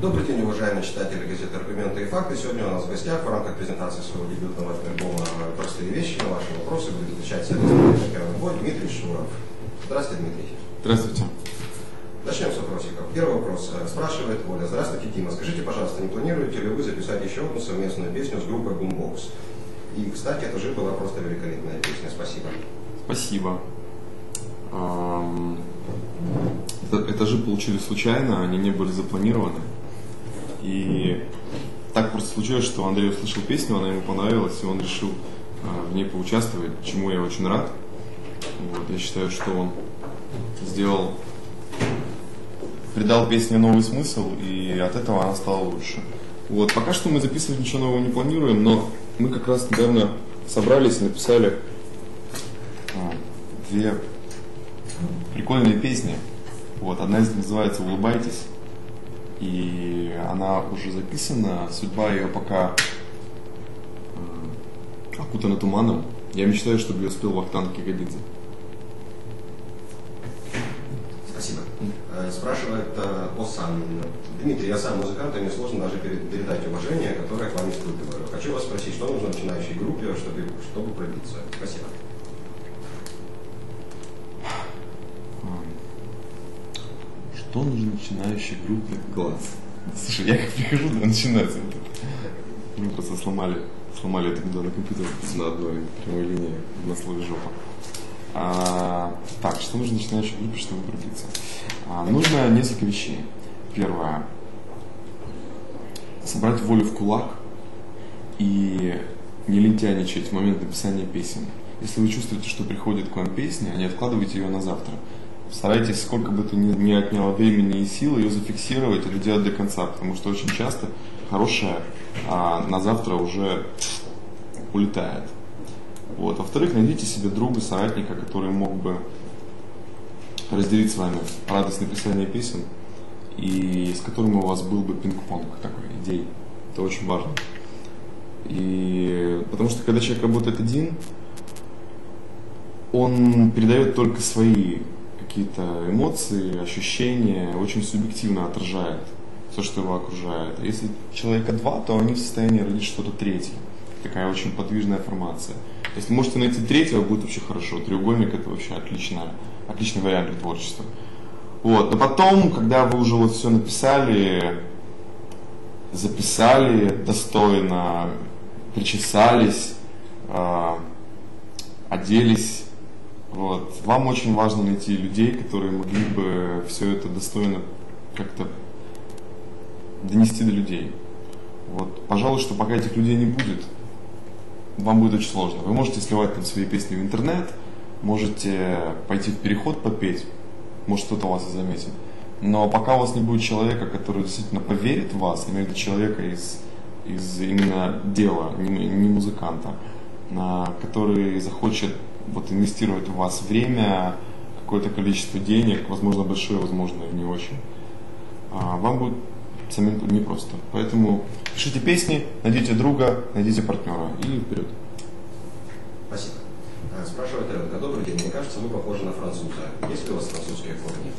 Добрый день, уважаемые читатели газеты «Аргументы и факты». Сегодня у нас в гостях в рамках презентации своего дебютного альбома «Простые вещи» на ваши вопросы будет отвечать бой Дмитрий Шуров. Здравствуйте, Дмитрий. Здравствуйте. Начнем с вопросиков. Первый вопрос. Спрашивает Оля. Здравствуйте, Дима. Скажите, пожалуйста, не планируете ли вы записать еще одну совместную песню с группой Boombox? И, кстати, это же была просто великолепная песня. Спасибо. Спасибо. Этажи получили случайно, они не были запланированы. И так просто случилось, что Андрей услышал песню, она ему понравилась, и он решил а, в ней поучаствовать, чему я очень рад. Вот, я считаю, что он сделал, придал песне новый смысл, и от этого она стала лучше. Вот, пока что мы записывать ничего нового не планируем, но мы как раз недавно собрались и написали а, две прикольные песни. Вот, одна из них называется «Улыбайтесь», и она уже записана, судьба ее пока э, окутана туманом. Я мечтаю, чтобы ее спел Вахтанг Кикабидзе. Спасибо. Э, спрашивает э, Осан. Дмитрий, я сам музыкант, и мне сложно даже передать уважение, которое к вам испытываю. Хочу вас спросить, что нужно начинающей группе, чтобы, чтобы пробиться? Спасибо. Что нужно начинающей группе? Глаз. Слушай, я как прихожу, да, начинается. Мы просто сломали, сломали это на компьютер на одной прямой линии на слове жопа. А, так, что нужно начинающей группе, чтобы пробиться? А, нужно несколько вещей. Первое. Собрать волю в кулак и не лентяничать в момент написания песен. Если вы чувствуете, что приходит к вам песня, не откладывайте ее на завтра. Старайтесь, сколько бы это ни, ни отняло времени и сил, ее зафиксировать и делать до конца, потому что очень часто хорошая а, на завтра уже улетает. Вот. Во-вторых, найдите себе друга, соратника, который мог бы разделить с вами радость написания песен и с которым у вас был бы пинг-понг такой идей. Это очень важно. И потому что когда человек работает один, он передает только свои какие-то эмоции, ощущения, очень субъективно отражает все, что его окружает. А если человека два, то они в состоянии родить что-то третье. Такая очень подвижная формация. Если можете найти третьего, будет вообще хорошо. Треугольник это вообще отличная, отличный вариант для творчества. Вот. Но потом, когда вы уже вот все написали, записали достойно, причесались, э, оделись, вот. Вам очень важно найти людей, которые могли бы все это достойно как-то донести до людей. Вот. Пожалуй, что пока этих людей не будет, вам будет очень сложно. Вы можете сливать там свои песни в интернет, можете пойти в переход попеть, может кто-то вас и заметит. Но пока у вас не будет человека, который действительно поверит в вас, имею человека из, из именно дела, не, не музыканта, который захочет вот инвестировать в вас время, какое-то количество денег, возможно большое, возможно не очень, а вам будет самим непросто. Поэтому пишите песни, найдите друга, найдите партнера и вперед. Спасибо. А, спрашивает Ленка. Добрый день. Мне кажется, вы похожи на француза. Есть ли у вас французские корни?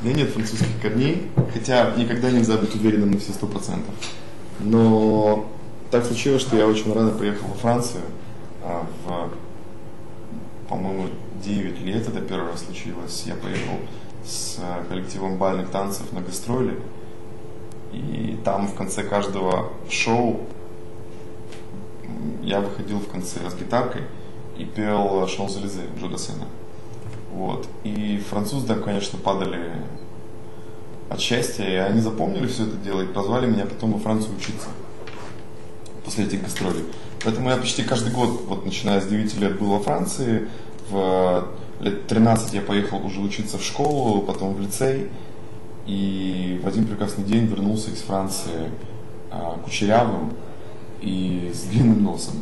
У меня нет французских корней, хотя никогда нельзя быть уверенным на все сто процентов. Но так случилось, что я очень рано приехал во Францию, в, по-моему, 9 лет это первый раз случилось. Я поехал с коллективом бальных танцев на гастроли. И там в конце каждого шоу я выходил в конце с гитаркой и пел Шон-Залезе Джо Сена. Вот. И французы там, конечно, падали от счастья, и они запомнили все это дело и позвали меня потом во Францию учиться после этих гастролей. Поэтому я почти каждый год, вот начиная с 9 лет, был во Франции. В лет 13 я поехал уже учиться в школу, потом в лицей. И в один прекрасный день вернулся из Франции а, кучерявым и с длинным носом.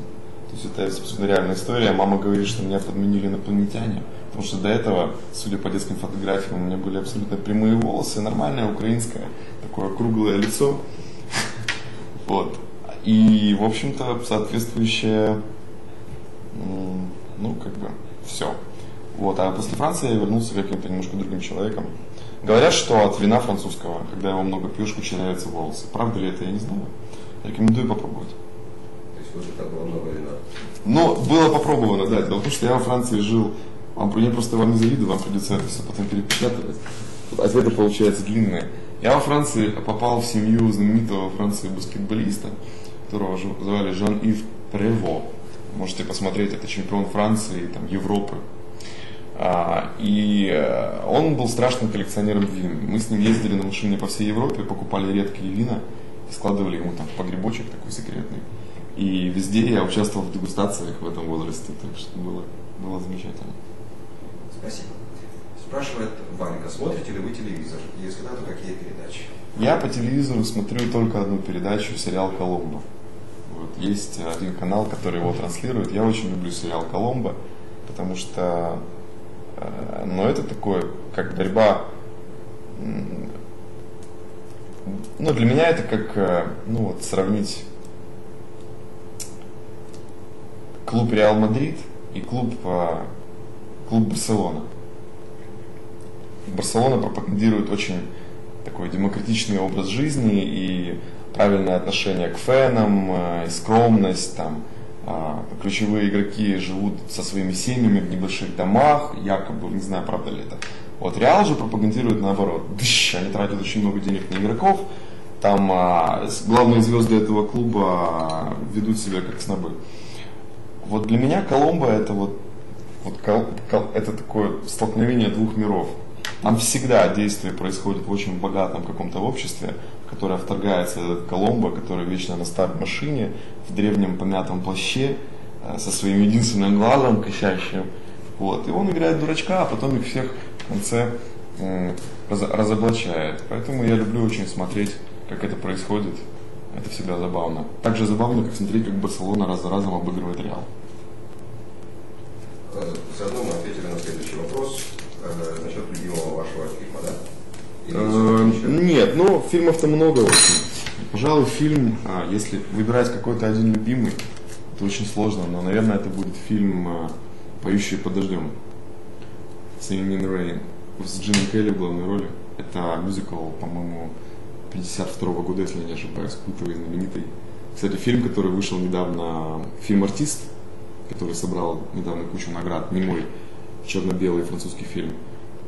То есть это, собственно, реальная история. Мама говорит, что меня подменили инопланетяне. Потому что до этого, судя по детским фотографиям, у меня были абсолютно прямые волосы, нормальное украинское, такое круглое лицо. Вот. И, в общем-то, соответствующее, ну, как бы, все. Вот, а после Франции я вернулся каким-то немножко другим человеком. Говорят, что от вина французского, когда его много пьешь, кучеряются волосы. Правда ли это, я не знаю. Рекомендую попробовать. То есть уже так было много вина? Ну, было попробовано, да. Дело в том, что я во Франции жил. Вам, я просто вам не завидую, вам придется это все потом перепечатывать. Ответы получается длинные. Я во Франции попал в семью знаменитого во Франции баскетболиста, которого звали Жан-Ив Прево. Можете посмотреть, это чемпион Франции, там, Европы. А, и э, он был страшным коллекционером вин. Мы с ним ездили на машине по всей Европе, покупали редкие вина складывали ему там погребочек такой секретный. И везде я участвовал в дегустациях в этом возрасте, так что было, было замечательно. Спасибо. Спрашивает Ванька, смотрите ли вы телевизор? Если да, то какие передачи? Я по телевизору смотрю только одну передачу, сериал «Коломбо». Вот, есть один канал, который его транслирует. Я очень люблю сериал «Коломбо», потому что э, ну, это такое, как борьба ну, для меня это как, э, ну, вот сравнить клуб Реал Мадрид и клуб, э, клуб Барселона. Барселона пропагандирует очень такой демократичный образ жизни и правильное отношение к фенам, э, скромность, там, а, ключевые игроки живут со своими семьями в небольших домах, якобы, не знаю, правда ли это. Вот Реал же пропагандирует наоборот. Дыщ, они тратят очень много денег на игроков, там а, главные звезды этого клуба а, ведут себя как снобы. Вот для меня Коломбо это вот, вот это такое столкновение двух миров. Там всегда действие происходит в очень богатом каком-то обществе, в которое вторгается этот Коломбо, который вечно на старой машине, в древнем помятом плаще, э, со своим единственным глазом косящим. Вот. И он играет дурачка, а потом их всех в конце э, разоблачает. Поэтому я люблю очень смотреть, как это происходит. Это всегда забавно. Так же забавно, как смотреть, как Барселона раз за разом обыгрывает Реал. Э, заодно мы ответили на следующий вопрос э, насчет любимого вашего фильма, да? Э, нет, ну фильмов-то много. Пожалуй, фильм, а, если выбирать какой-то один любимый, это очень сложно, но, наверное, это будет фильм а, «Поющие под дождем» Singing in Rain с Джимом Келли в главной роли. Это мюзикл, по-моему, 52 -го года, если я не ошибаюсь, культовый, знаменитый. Кстати, фильм, который вышел недавно, фильм «Артист», который собрал недавно кучу наград, не мой, черно-белый французский фильм.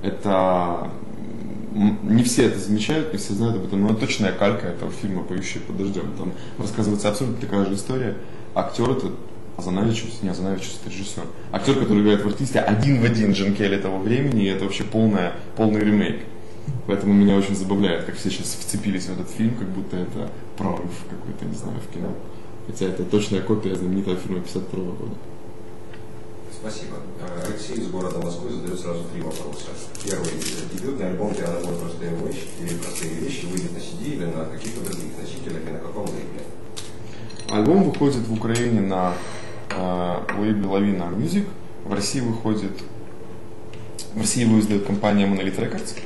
Это не все это замечают, не все знают об этом, но точная калька этого фильма «Поющие под дождем». Там рассказывается абсолютно такая же история. Актер это Азанавичус, не Азанавичус, это режиссер. Актер, который играет в артисте, один в один Джин Келли того времени, и это вообще полная, полный ремейк. Поэтому меня очень забавляет, как все сейчас вцепились в этот фильм, как будто это прорыв какой-то, не знаю, в кино. Хотя это точная копия знаменитого фильма 52 года. Спасибо. Э, Алексей из города Москвы задает сразу три вопроса. Первый. Дебютный альбом «Пианобой. Простые вещи» или «Простые вещи» выйдет на CD или на каких-то других носителях и на каком лейбле? Альбом выходит в Украине на э, лейбле Lavina Music. В России выходит... В России его издает компания Monolith Records.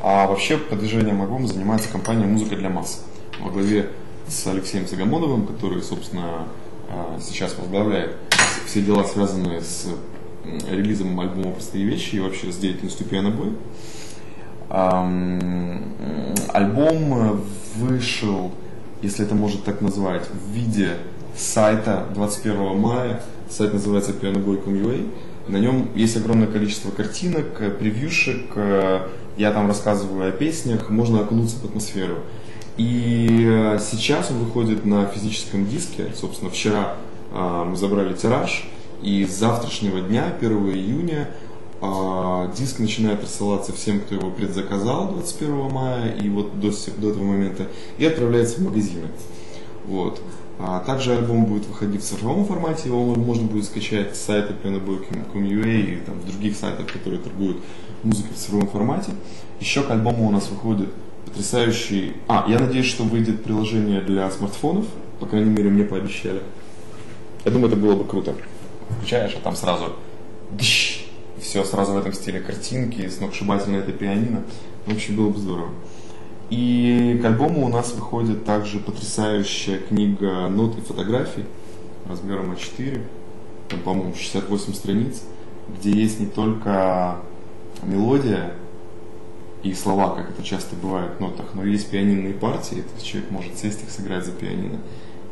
А вообще продвижением альбома занимается компания «Музыка для масс» во главе с Алексеем Сагамоновым, который, собственно, э, сейчас возглавляет все дела, связанные с релизом альбома «Простые вещи» и вообще с деятельностью пианобой. Альбом вышел, если это можно так назвать, в виде сайта 21 мая. Сайт называется pianoboy.com.ua. На нем есть огромное количество картинок, превьюшек. Я там рассказываю о песнях, можно окунуться в атмосферу. И э, сейчас он выходит на физическом диске. Собственно, вчера мы забрали тираж, и с завтрашнего дня, 1 июня, а, диск начинает рассылаться всем, кто его предзаказал 21 мая и вот до, до этого момента, и отправляется в магазины. Вот. А также альбом будет выходить в цифровом формате, его можно будет скачать с сайта pianoboy.com.ua и там, с других сайтов, которые торгуют музыкой в цифровом формате. Еще к альбому у нас выходит потрясающий... А, я надеюсь, что выйдет приложение для смартфонов, по крайней мере, мне пообещали. Я думаю, это было бы круто. Включаешь, а там сразу дыщ, все сразу в этом стиле картинки, сногсшибательное это пианино. В общем, было бы здорово. И к альбому у нас выходит также потрясающая книга нот и фотографий размером А4, там, по-моему, 68 страниц, где есть не только мелодия и слова, как это часто бывает в нотах, но есть пианинные партии, есть человек может сесть их сыграть за пианино.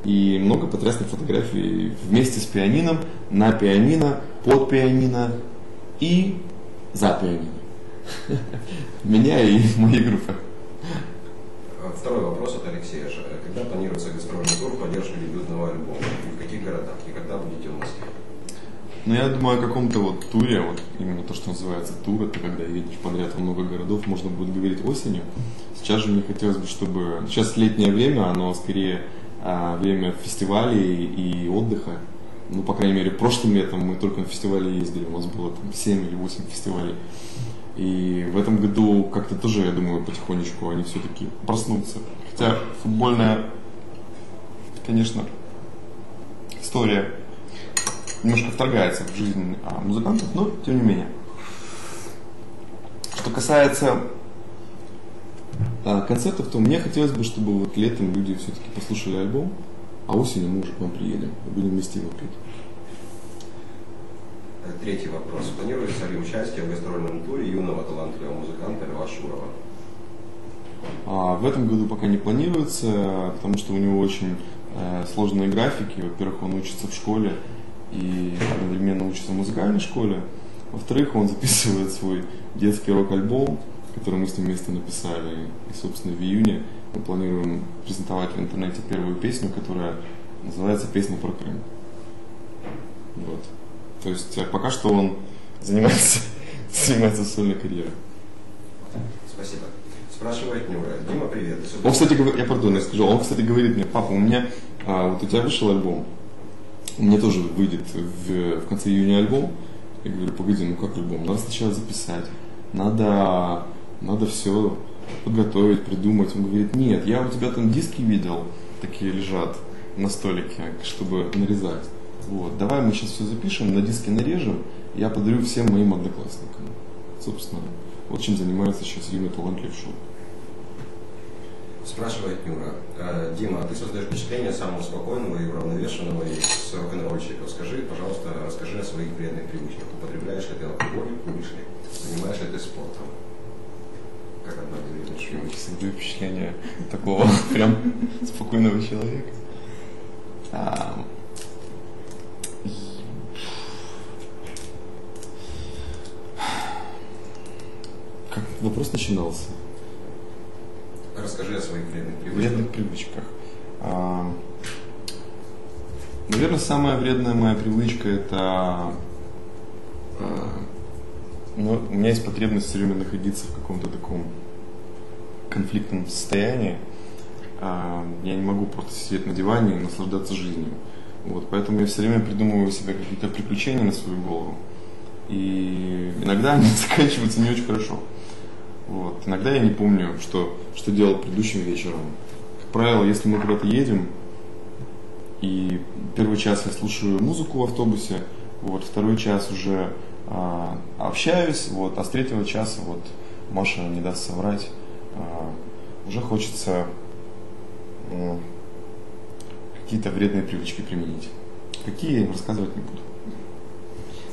И много потрясных фотографий вместе с пианином, на пианино, под пианино и за пианино. Меня и моей группы. Второй вопрос от Алексея. Когда планируется гастрольный тур поддержки дебютного альбома? И в каких городах? И когда будете в Москве? Ну, я думаю о каком-то вот туре, вот именно то, что называется тур, это когда едешь подряд во много городов, можно будет говорить осенью. Сейчас же мне хотелось бы, чтобы... Сейчас летнее время, оно скорее время фестивалей и отдыха. Ну, по крайней мере, прошлым летом мы только на фестивале ездили, у нас было там 7 или 8 фестивалей. И в этом году как-то тоже, я думаю, потихонечку они все-таки проснутся. Хотя футбольная, конечно, история немножко вторгается в жизнь а, музыкантов, но тем не менее. Что касается а, концертов, то мне хотелось бы, чтобы вот летом люди все-таки послушали альбом, а осенью мы уже к вам приедем и будем вместе его петь. Третий вопрос. Планируется ли участие в гастрольном туре юного талантливого музыканта Льва Шурова? А, в этом году пока не планируется, потому что у него очень э, сложные графики. Во-первых, он учится в школе и одновременно учится в музыкальной школе. Во-вторых, он записывает свой детский рок-альбом, который мы с ним вместе написали. И, собственно, в июне мы планируем презентовать в интернете первую песню, которая называется «Песня про Крым». Вот. То есть э, пока что он занимается, занимается сольной карьерой. Спасибо. Спрашивает Нюра. Дима, привет. Он, кстати, я пардон, я скажу, он, кстати, говорит мне, папа, у меня, а, вот у тебя вышел альбом, у меня тоже выйдет в, в конце июня альбом. Я говорю, погоди, ну как альбом? Надо сначала записать, надо, надо все подготовить, придумать. Он говорит, нет, я у тебя там диски видел, такие лежат на столике, чтобы нарезать. Вот, давай мы сейчас все запишем, на диске нарежем, я подарю всем моим одноклассникам. Собственно, вот чем занимается сейчас юный талантлив шоу. Спрашивает Нюра. «Э, Дима, ты создаешь впечатление самого спокойного и уравновешенного из рок-н-ролльщиков. Скажи, пожалуйста, расскажи о своих вредных привычках. Употребляешь ли ты алкоголь, куришь ли? Занимаешь ли ты спортом? Как однажды видишь? Создаю впечатление такого прям спокойного человека. А, как вопрос начинался? Расскажи о своих вредных привычках. Вредных привычках. А, наверное, самая вредная моя привычка это а, ну, у меня есть потребность все время находиться в каком-то таком конфликтном состоянии. А, я не могу просто сидеть на диване и наслаждаться жизнью. Вот, поэтому я все время придумываю себе какие-то приключения на свою голову. И иногда они заканчиваются не очень хорошо. Вот. Иногда я не помню, что, что делал предыдущим вечером. Как правило, если мы куда-то едем, и первый час я слушаю музыку в автобусе, вот, второй час уже а, общаюсь, вот, а с третьего часа, вот, Маша не даст соврать, а, уже хочется а, какие-то вредные привычки применить. Какие, я рассказывать не буду.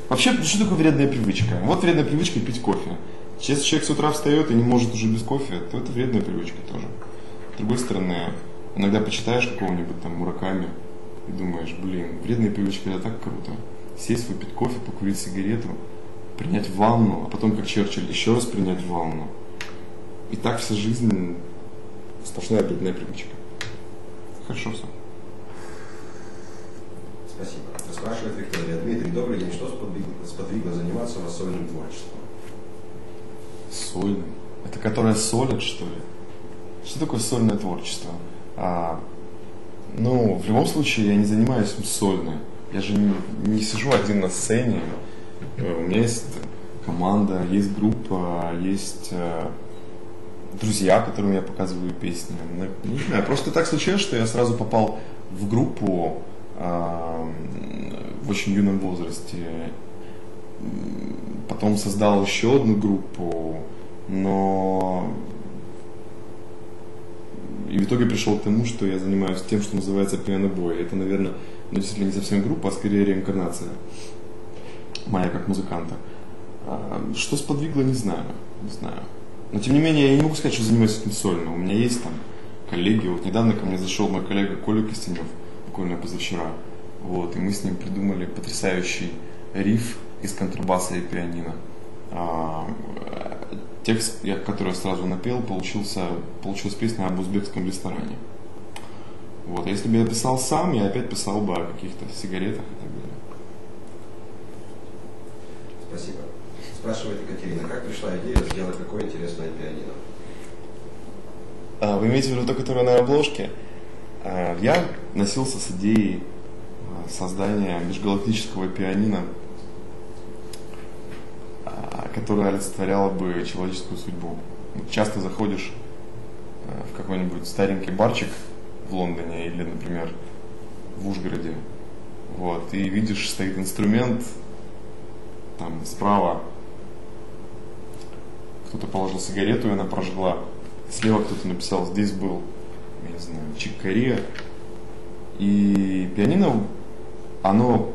Вообще, что такое вредная привычка? Вот вредная привычка пить кофе. Если человек с утра встает и не может уже без кофе, то это вредная привычка тоже. С другой стороны, иногда почитаешь какого-нибудь там Мураками и думаешь, блин, вредная привычка это так круто. Сесть, выпить кофе, покурить сигарету, принять ванну, а потом, как Черчилль, еще раз принять ванну. И так вся жизнь сплошная вредная привычка. Хорошо все. Спасибо. Спрашивает Виктория. Дмитрий, добрый день. Что сподвигло, сподвигло заниматься вас сольным творчеством? Сольным? Это которое солят, что ли? Что такое сольное творчество? А, ну, в любом случае, я не занимаюсь сольно. Я же не, не сижу один на сцене. Э, у меня есть команда, есть группа, есть э, друзья, которым я показываю песни. Ну, не знаю, просто так случилось, что я сразу попал в группу в очень юном возрасте потом создал еще одну группу, но и в итоге пришел к тому, что я занимаюсь тем, что называется пианобой. Это, наверное, ну, действительно не совсем группа, а скорее реинкарнация моя как музыканта. А, что сподвигло, не знаю. Не знаю. Но тем не менее, я не могу сказать, что занимаюсь этим сольно. У меня есть там коллеги. Вот недавно ко мне зашел мой коллега Коля Костенев, буквально позавчера. Вот, и мы с ним придумали потрясающий риф из контрабаса и пианино. А, текст, который я сразу напел, получился, получилась песня об узбекском ресторане. Вот. А если бы я писал сам, я опять писал бы о каких-то сигаретах и так далее. Спасибо. Спрашивает Екатерина, как пришла идея сделать такое интересное пианино? А, вы имеете в виду то, которое на обложке? А, я носился с идеей а, создания межгалактического пианино, которое олицетворяло бы человеческую судьбу. Часто заходишь в какой-нибудь старенький барчик в Лондоне или, например, в Ужгороде, вот, и видишь, стоит инструмент, там справа кто-то положил сигарету, и она прожгла. Слева кто-то написал, здесь был, я не знаю, Чиккария. И пианино, оно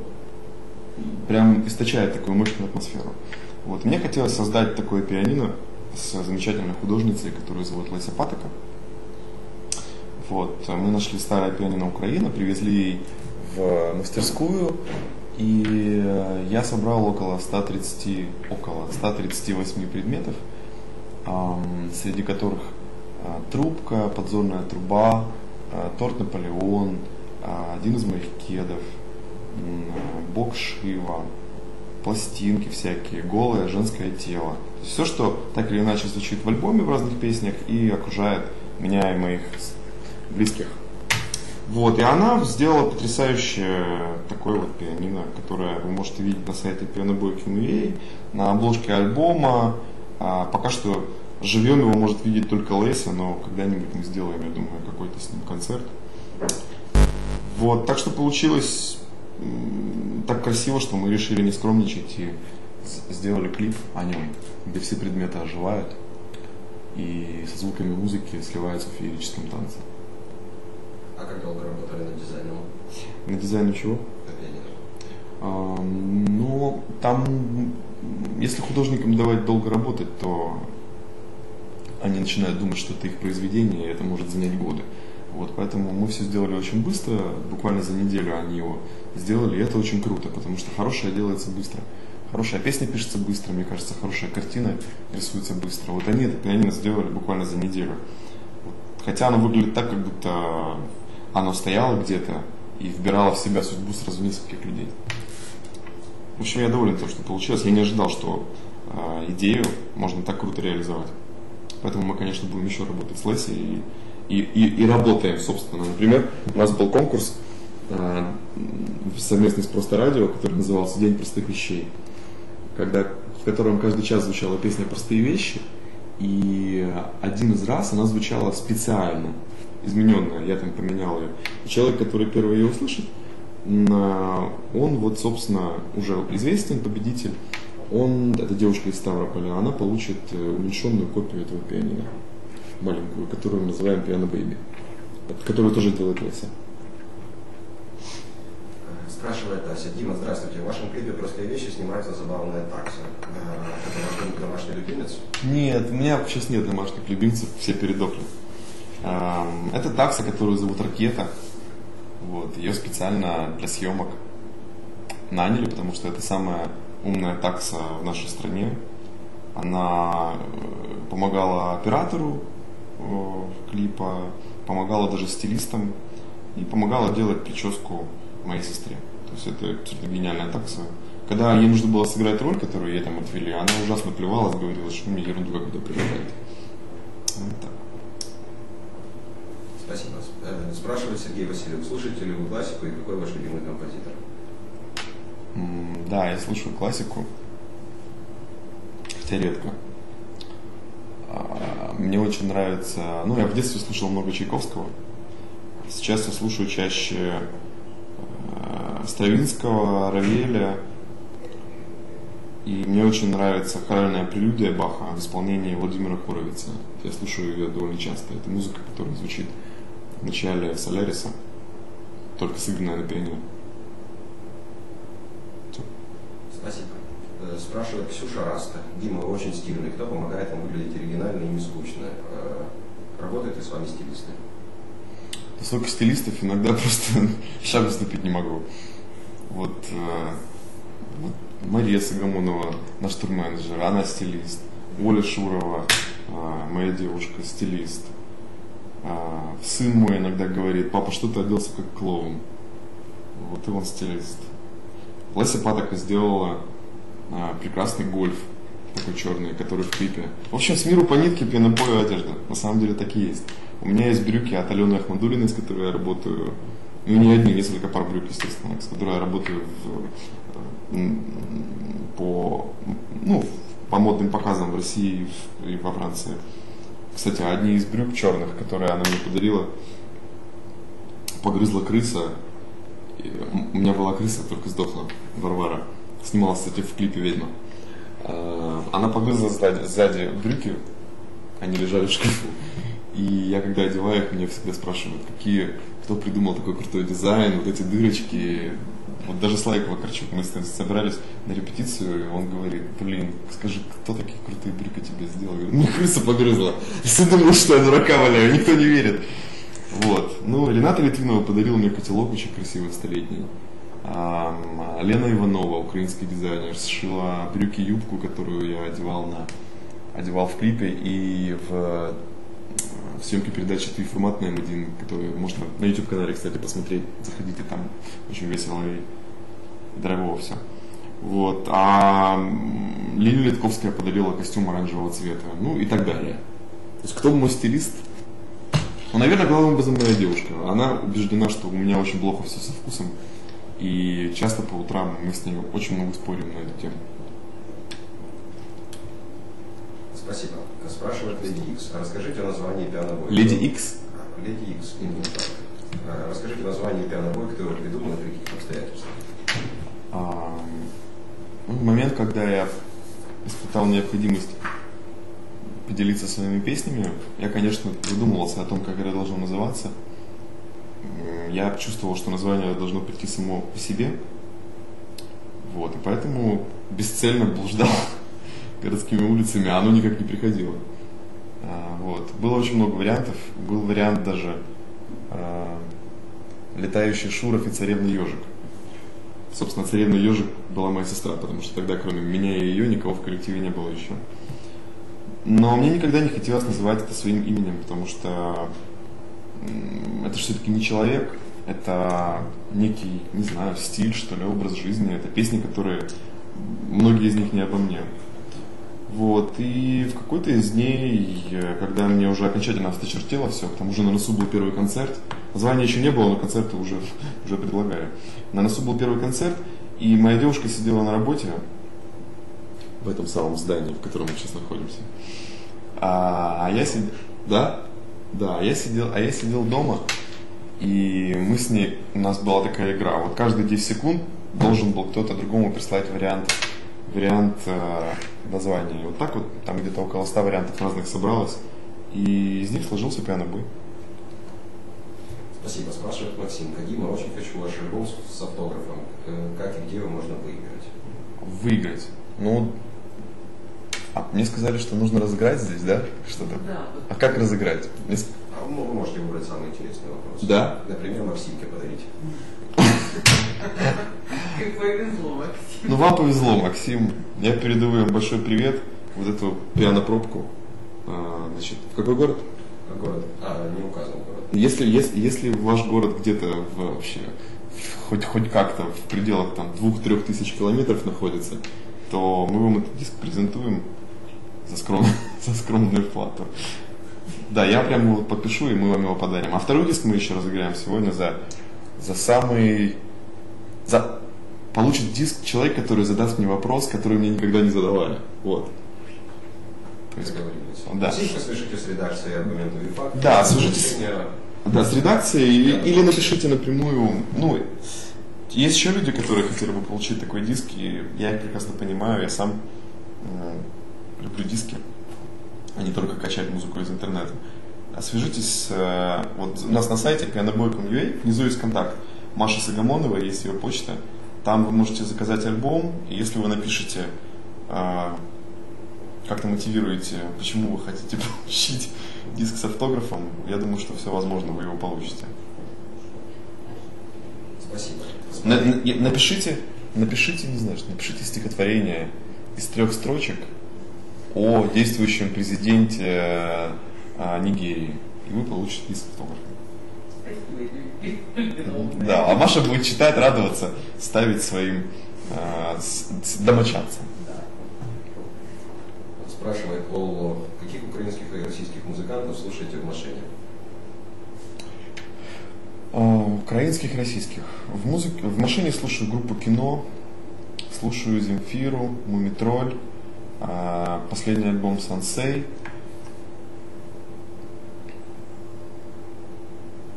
прям источает такую мощную атмосферу. Вот. Мне хотелось создать такое пианино с замечательной художницей, которую зовут Леся Патока. Вот. Мы нашли старое пианино Украина, привезли в мастерскую, и я собрал около 130, около 138 предметов – среди которых а, трубка, подзорная труба, а, торт Наполеон, а, один из моих кедов, бок Шива, пластинки всякие, голое женское тело. все, что так или иначе звучит в альбоме в разных песнях и окружает меня и моих близких. Вот, и она сделала потрясающее такое вот пианино, которое вы можете видеть на сайте pianoboy.ua, на обложке альбома, а, пока что живем его может видеть только Леся, но когда-нибудь мы сделаем, я думаю, какой-то с ним концерт. Вот, так что получилось так красиво, что мы решили не скромничать и сделали клип о нем, где все предметы оживают и со звуками музыки сливаются в феерическом танце. А как долго работали над дизайном? На дизайне чего? А, ну, там если художникам давать долго работать, то они начинают думать, что это их произведение, и это может занять годы. Вот, поэтому мы все сделали очень быстро, буквально за неделю они его сделали, и это очень круто, потому что хорошее делается быстро. Хорошая песня пишется быстро, мне кажется, хорошая картина рисуется быстро. Вот они это пианино сделали буквально за неделю. Хотя оно выглядит так, как будто оно стояло где-то и вбирало в себя судьбу сразу нескольких людей. В общем, я доволен тем, что получилось. Я не ожидал, что э, идею можно так круто реализовать. Поэтому мы, конечно, будем еще работать с Лесей и, и, и, и работаем, собственно. Например, у нас был конкурс э, совместный с Просто Радио, который назывался «День простых вещей», когда, в котором каждый час звучала песня «Простые вещи», и один из раз она звучала специально, измененная, я там поменял ее. И человек, который первый ее услышит, он вот, собственно, уже известен победитель, он, эта девушка из Ставрополя, она получит э, уменьшенную копию этого пианино, маленькую, которую мы называем пиано бэйби, которую тоже делает Леся. Спрашивает Ася. Дима, здравствуйте. В вашем клипе «Простые вещи» снимается забавная такса. Это ваш домашний любимец? Нет, у меня сейчас нет домашних любимцев, все передохли. Это такса, которую зовут Ракета. Вот, ее специально для съемок наняли, потому что это самая умная такса в нашей стране. Она э, помогала оператору э, клипа, помогала даже стилистам и помогала делать прическу моей сестре. То есть это абсолютно гениальная такса. Когда ей нужно было сыграть роль, которую ей там отвели, она ужасно плевалась, говорила, что мне ерунду какую-то предлагает. Вот так. Спасибо. Э, спрашивает Сергей Васильев, слушаете ли вы классику и какой ваш любимый композитор? Да, я слушаю классику, хотя редко. А, мне очень нравится, ну, я в детстве слушал много Чайковского. Сейчас я слушаю чаще э, Стравинского, Равеля. И мне очень нравится хоральная прелюдия Баха в исполнении Владимира Хоровица. Я слушаю ее довольно часто. Это музыка, которая звучит в начале Соляриса, только сыгранная на пианино. Спасибо. Э, спрашивает Ксюша Раста. Дима, вы очень стильный. Кто помогает вам выглядеть оригинально и не скучно? Э, работают ли с вами стилисты? Столько стилистов, иногда просто шаг вступить не могу. Вот, э, вот Мария Сагамонова, наш турменеджер, она стилист. Оля Шурова, моя девушка, стилист. Э, сын мой иногда говорит, папа, что ты оделся как клоун? Вот и он стилист. Леся Патока сделала а, прекрасный гольф, такой черный, который в клипе. В общем, с миру по нитке пенопою одежда. На самом деле так и есть. У меня есть брюки от Алены Ахмадулиной, с которой я работаю. Ну, не одни, несколько пар брюк, естественно, с которой я работаю в, по, ну, по модным показам в России и во Франции. Кстати, одни из брюк черных, которые она мне подарила, погрызла крыса. У меня была крыса, только сдохла, Варвара снималась, кстати, в клипе «Ведьма». А, она погрызла сзади, сзади брюки, они лежали в шкафу. И я когда одеваю их, меня всегда спрашивают, какие, кто придумал такой крутой дизайн, вот эти дырочки. Вот даже Слайк Вакарчук, мы с ним собирались на репетицию, и он говорит, блин, скажи, кто такие крутые брюки тебе сделал? Я говорю, ну крыса погрызла. Все думал, что я дурака валяю, никто не верит. Вот. Ну, Рената Литвинова подарила мне котелок очень красивый, столетний. Лена Иванова, украинский дизайнер, сшила брюки-юбку, которую я одевал, на, одевал в клипе и в, в съемке передачи «Ты формат на М1», которую можно на YouTube-канале, кстати, посмотреть. Заходите, там очень весело и дорогого все. Вот. А Лилия Литковская подарила костюм оранжевого цвета. Ну и так далее. То есть кто мой стилист? Ну, наверное, главным образом моя девушка. Она убеждена, что у меня очень плохо все со вкусом. И часто по утрам мы с ней очень много спорим на эту тему. Спасибо. Спрашивает Леди Икс. Расскажите о названии пианобой. Леди Икс? Леди Икс. А, расскажите название пианобой, кто его придумал и при каких обстоятельствах. А, ну, момент, когда я испытал необходимость поделиться своими песнями, я, конечно, задумывался о том, как это должно называться – я чувствовал, что название должно прийти само по себе. Вот, и поэтому бесцельно блуждал городскими улицами, оно никак не приходило. А, вот. Было очень много вариантов. Был вариант даже а, летающий Шуров и царевна ежик. Собственно, царевна ежик была моя сестра, потому что тогда, кроме меня и ее, никого в коллективе не было еще. Но мне никогда не хотелось называть это своим именем, потому что это все-таки не человек, это некий, не знаю, стиль, что ли, образ жизни. Это песни, которые, многие из них не обо мне. Вот, и в какой-то из дней, когда мне уже окончательно осточертело все, там уже на носу был первый концерт, названия еще не было, но концерты уже, уже предлагаю. На носу был первый концерт, и моя девушка сидела на работе в этом самом здании, в котором мы сейчас находимся. А, а я сидел, да, да, а я сидел, а я сидел дома, и мы с ней, у нас была такая игра, вот каждые 10 секунд должен был кто-то другому прислать вариант, вариант э, названия. Вот так вот, там где-то около 100 вариантов разных собралось, и из них сложился пианобой. Спасибо. Спрашивает Максим Кадима. Очень хочу ваш альбом с автографом. Э, как и где его можно выиграть? Выиграть? Ну, а, мне сказали, что нужно разыграть здесь, да? Что-то. Да. А как разыграть? Мне... А вы можете выбрать самый интересный вопрос. Да? Например, Максимке подарить. Повезло, Максим. Ну, вам повезло, Максим. Я передаю вам большой привет. Вот эту пианопробку. А, значит, в какой город? Город. А, не указан город. Если, если, если ваш город где-то в, вообще хоть, хоть как-то в пределах там двух-трех тысяч километров находится, то мы вам этот диск презентуем за, скром, за скромную плату. Да, я прям его подпишу, и мы вам его подарим. А второй диск мы еще разыграем сегодня за, за самый... За... Получит диск человек, который задаст мне вопрос, который мне никогда не задавали. Вот. То есть. Да. Свяжите с редакцией аргументов и фактов. Да, свяжитесь. Да, с редакцией или, или напишите напрямую. Ну, есть еще люди, которые хотели бы получить такой диск, и я их прекрасно понимаю, я сам э, люблю диски, а не только качать музыку из интернета. А Свяжитесь, э, вот у нас на сайте pianoboy.ua, внизу есть контакт Маша Сагамонова, есть ее почта. Там вы можете заказать альбом, и если вы напишете а, как-то мотивируете, почему вы хотите получить диск с автографом, я думаю, что все возможно, вы его получите. Спасибо. На- на- напишите, напишите, не знаю, напишите стихотворение из трех строчек о действующем президенте а, Нигерии, и вы получите диск с автографом. Да, а Маша будет читать, радоваться, ставить своим с- с- домочадцам. Спрашивает Лоло, каких украинских и российских музыкантов слушаете в машине? А, Украинских, российских. В, музыке, в машине слушаю группу кино, слушаю Земфиру, Мумий Тролль, а, последний альбом SunSay.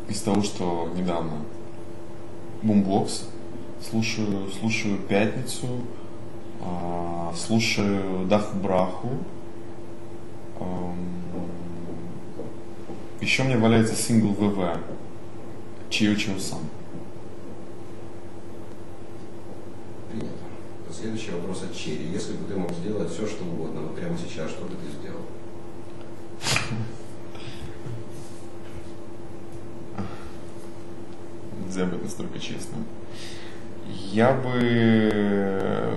Из того, что недавно Бумбокс, слушаю, слушаю Пятницу, а, слушаю ДахуБраху. Еще мне валяется сингл ВВ Чио Чио. Принято. Следующий вопрос от Черри. Если бы ты мог сделать все, что угодно, вот прямо сейчас, что бы ты сделал? Нельзя быть настолько честным. Я бы...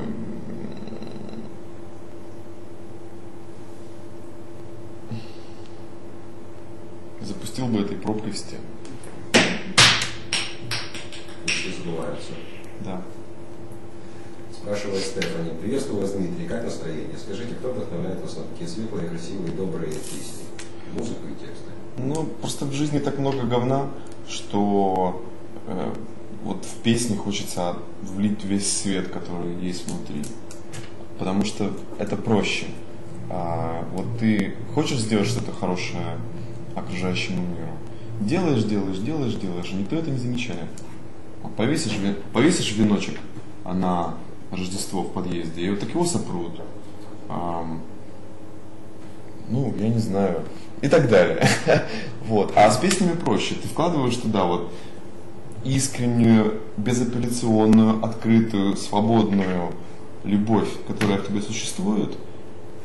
Запустил бы этой пробкой в стену. Мечты забываются. Да. Спрашивает Стефани. Приветствую вас, Дмитрий. Как настроение? Скажите, кто вдохновляет вас на такие светлые, красивые, добрые песни? Музыку и тексты. Ну, просто в жизни так много говна, что э, вот в песне хочется влить весь свет, который есть внутри. Потому что это проще. А, вот ты хочешь сделать что-то хорошее окружающему миру. Делаешь, делаешь, делаешь, делаешь, никто это не замечает. Повесишь, повесишь веночек на Рождество в подъезде, и вот так его сопрут. Ну, я не знаю, и так далее. Вот. А с песнями проще. Ты вкладываешь туда вот искреннюю, безапелляционную, открытую, свободную любовь, которая в тебе существует,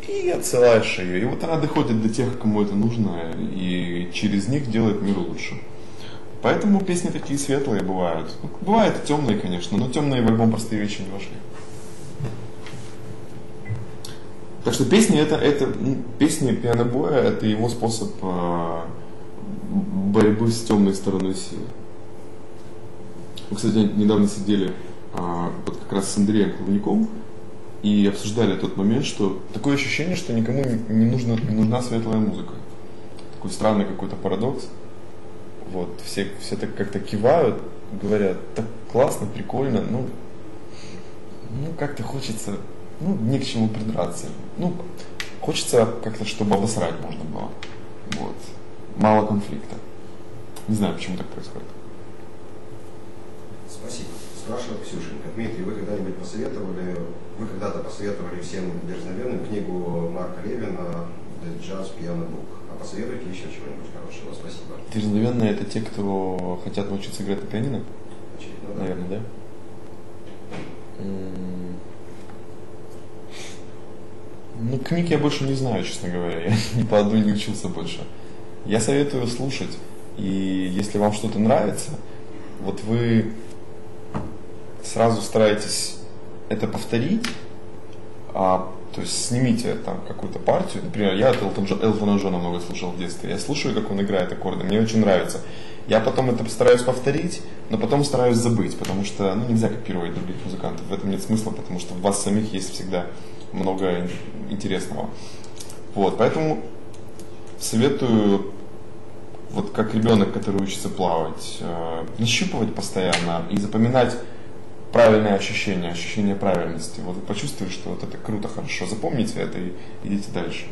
и отсылаешь ее. И вот она доходит до тех, кому это нужно, и через них делает мир лучше. Поэтому песни такие светлые бывают. Ну, Бывают темные, конечно, но темные в альбом «Простые вещи» не вошли. Так что песни это, это м, песни пианобоя это его способ э, борьбы с темной стороной силы. Мы, кстати, недавно сидели а, вот как раз с Андреем Клавником и обсуждали тот момент, что такое ощущение, что никому не, нужна, не нужна светлая музыка. Такой странный какой-то парадокс. Вот, все, все так как-то кивают, говорят, так классно, прикольно, ну, ну как-то хочется, ну, ни к чему придраться. Ну, хочется как-то, чтобы обосрать можно было. Вот. Мало конфликта. Не знаю, почему так происходит. Спрашивает Ксюшенька. Дмитрий, вы когда-нибудь посоветовали, вы когда-то посоветовали всем дерзновенным книгу Марка Левина «The Jazz Piano Book». А посоветуйте еще чего-нибудь хорошего. Спасибо. Дерзновенные это те, кто хотят научиться играть на пианино, Очевидно, да. наверное, да? Ну, книг я больше не знаю, честно говоря. Я ни по одной не учился больше. Я советую слушать. И если вам что-то нравится, вот вы сразу стараетесь это повторить, а, то есть снимите там какую-то партию. Например, я от Элтон Элтона Джона много слушал в детстве. Я слушаю, как он играет аккорды, мне очень нравится. Я потом это стараюсь повторить, но потом стараюсь забыть, потому что ну, нельзя копировать других музыкантов. В этом нет смысла, потому что в вас самих есть всегда много интересного. Вот, поэтому советую, вот как ребенок, который учится плавать, э, нащупывать постоянно и запоминать правильное ощущение, ощущение правильности. Вот вы почувствовали, что вот это круто, хорошо, запомните это и идите дальше.